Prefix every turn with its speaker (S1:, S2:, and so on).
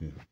S1: Yeah.